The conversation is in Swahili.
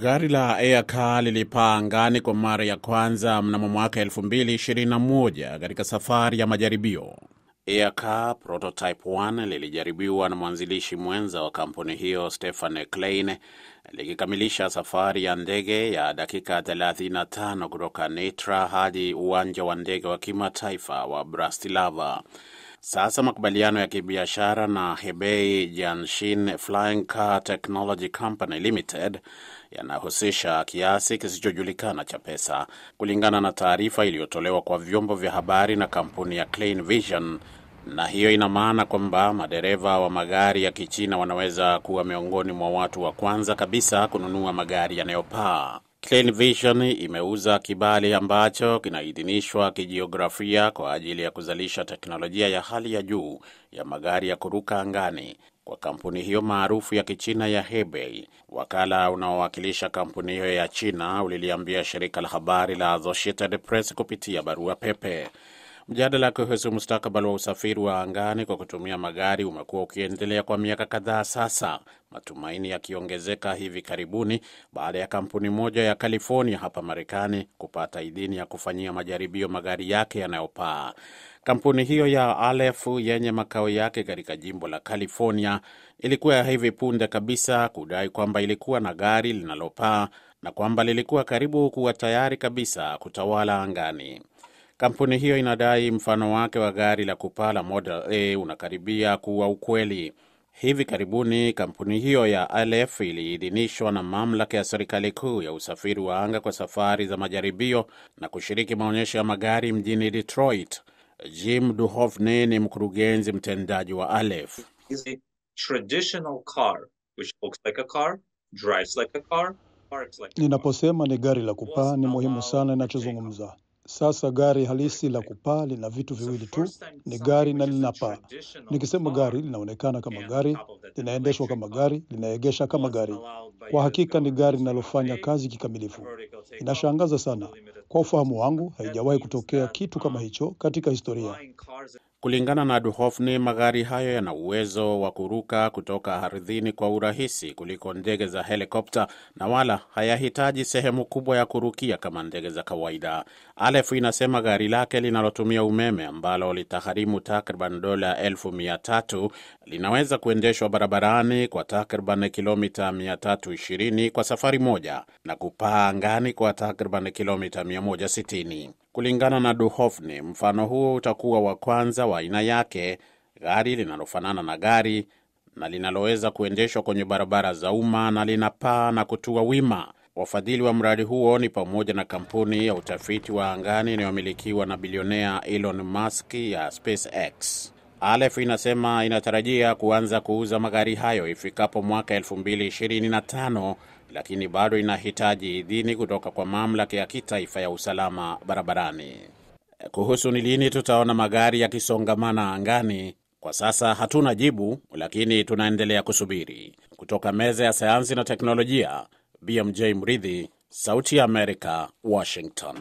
Gari la Aircar lilipaa angani kwa mara ya kwanza mnamo mwaka 2021 katika safari ya majaribio. Aircar Prototype 1 lilijaribiwa na mwanzilishi mwenza wa kampuni hiyo Stefan Klein likikamilisha safari ya ndege ya dakika 35 kutoka Nitra hadi uwanja wa ndege wa kimataifa wa Bratislava. Sasa makubaliano ya kibiashara na Hebei Jianshin Flying Car Technology Company Limited yanahusisha kiasi kisichojulikana cha pesa, kulingana na taarifa iliyotolewa kwa vyombo vya habari na kampuni ya Clean Vision, na hiyo ina maana kwamba madereva wa magari ya Kichina wanaweza kuwa miongoni mwa watu wa kwanza kabisa kununua magari yanayopaa. Klein Vision imeuza kibali ambacho kinaidhinishwa kijiografia kwa ajili ya kuzalisha teknolojia ya hali ya juu ya magari ya kuruka angani kwa kampuni hiyo maarufu ya Kichina ya Hebei. Wakala unaowakilisha kampuni hiyo ya China uliliambia shirika la habari la Associated Press kupitia barua pepe. Mjadala kuhusu mustakabali wa usafiri wa angani kwa kutumia magari umekuwa ukiendelea kwa miaka kadhaa sasa, matumaini yakiongezeka hivi karibuni baada ya kampuni moja ya California hapa Marekani kupata idhini ya kufanyia majaribio magari yake yanayopaa. Kampuni hiyo ya Alef yenye makao yake katika jimbo la California ilikuwa ya hivi punde kabisa kudai kwamba ilikuwa na gari linalopaa na kwamba lilikuwa karibu kuwa tayari kabisa kutawala angani. Kampuni hiyo inadai mfano wake wa gari la kupaa la Model A unakaribia kuwa ukweli. Hivi karibuni kampuni hiyo ya Aleph iliidhinishwa na mamlaka ya serikali kuu ya usafiri wa anga kwa safari za majaribio na kushiriki maonyesho ya magari mjini Detroit. Jim Duhovne ni mkurugenzi mtendaji wa Aleph. Ninaposema ni gari la kupaa, ni muhimu sana inachozungumza. Sasa gari halisi la kupaa lina vitu viwili tu, ni gari na linapaa. Nikisema gari, linaonekana kama gari, linaendeshwa kama gari, linaegesha kama gari. Kwa hakika ni gari linalofanya kazi kikamilifu. Inashangaza sana. Kwa ufahamu wangu, haijawahi kutokea kitu kama hicho katika historia. Kulingana na Duhovni, magari hayo yana uwezo wa kuruka kutoka ardhini kwa urahisi kuliko ndege za helikopta na wala hayahitaji sehemu kubwa ya kurukia kama ndege za kawaida. Alef inasema gari lake linalotumia umeme ambalo litagharimu takriban dola elfu mia tatu linaweza kuendeshwa barabarani kwa takriban kilomita 320 kwa safari moja na kupaa angani kwa takriban kilomita 160. Kulingana na Duhovni, mfano huo utakuwa wa kwanza wa aina yake, gari linalofanana na gari na linaloweza kuendeshwa kwenye barabara za umma na lina paa na kutua wima. Wafadhili wa mradi huo ni pamoja na kampuni ya utafiti wa angani inayomilikiwa na bilionea Elon Musk ya SpaceX. Alef inasema inatarajia kuanza kuuza magari hayo ifikapo mwaka 2025 lakini bado inahitaji idhini kutoka kwa mamlaka ya kitaifa ya usalama barabarani. Kuhusu ni lini tutaona magari yakisongamana angani, kwa sasa hatuna jibu, lakini tunaendelea kusubiri. Kutoka meza ya sayansi na teknolojia, BMJ Mridhi, Sauti ya Amerika, Washington.